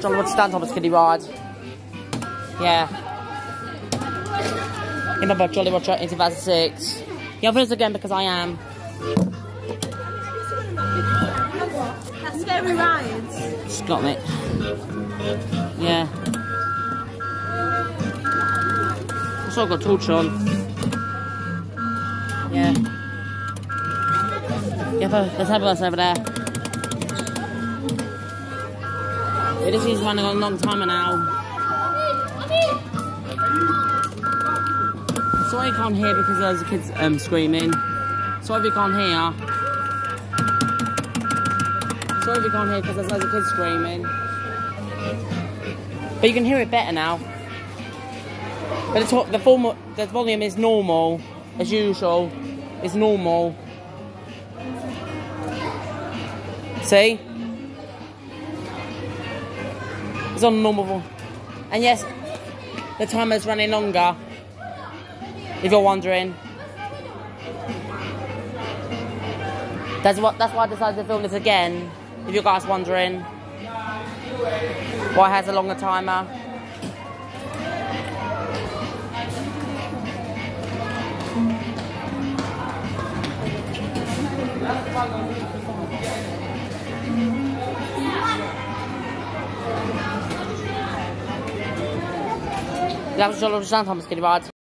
Jolly Roger Dan Thomas kiddie ride. Yeah. Remember Jolly Roger in 2006. Yeah, I'll this again because I am. That's scary rides. She's got me. Yeah. Also got a torch on. Yeah. Yeah, there's Headbus over there. Yeah, this is running on a long time now. Sorry I can't hear because there's kids um, screaming. Sorry if you can't hear. Sorry if you can't hear because there's kids screaming. But you can hear it better now. But the, the, form, the volume is normal, as usual. It's normal. See? It's on normal. And yes, the timer's running longer. If you're wondering. That's what that's why I decided to film this again. If you guys wondering. Why it has a longer timer. լավ ժողովուրդ ժանտ համստերված